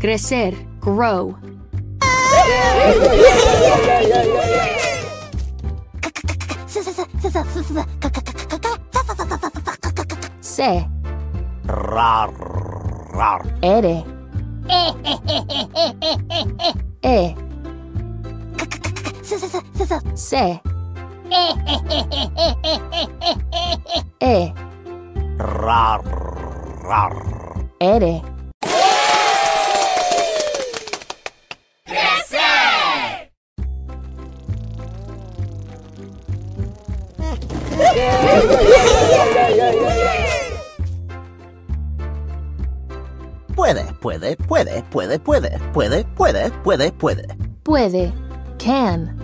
Crecer, grow. Se, Rar, rar. ere. E, se. E, Rar, rar. ere. Puede, puede, puede, puede, puede, puede, puede, puede, puede. Puede, can.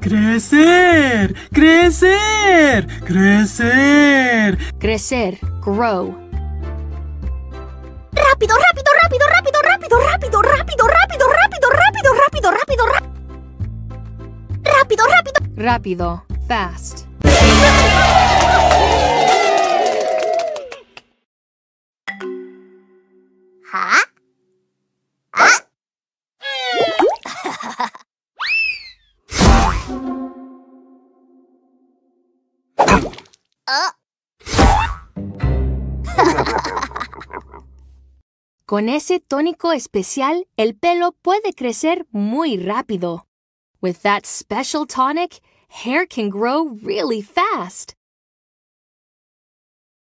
Crecer, crecer, crecer. Crecer, grow. Rápido, rápido, rápido, rápido, rápido, rápido, rápido, rápido, rápido, rápido, rápido, rápido, rápido. Rápido, rápido. Rápido, fast. Con ese tónico especial, el pelo puede crecer muy rápido. With that special tonic, hair can grow really fast.